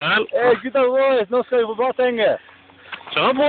Vel, Eh, gutta boys, skal vi på bassenge. kjør på!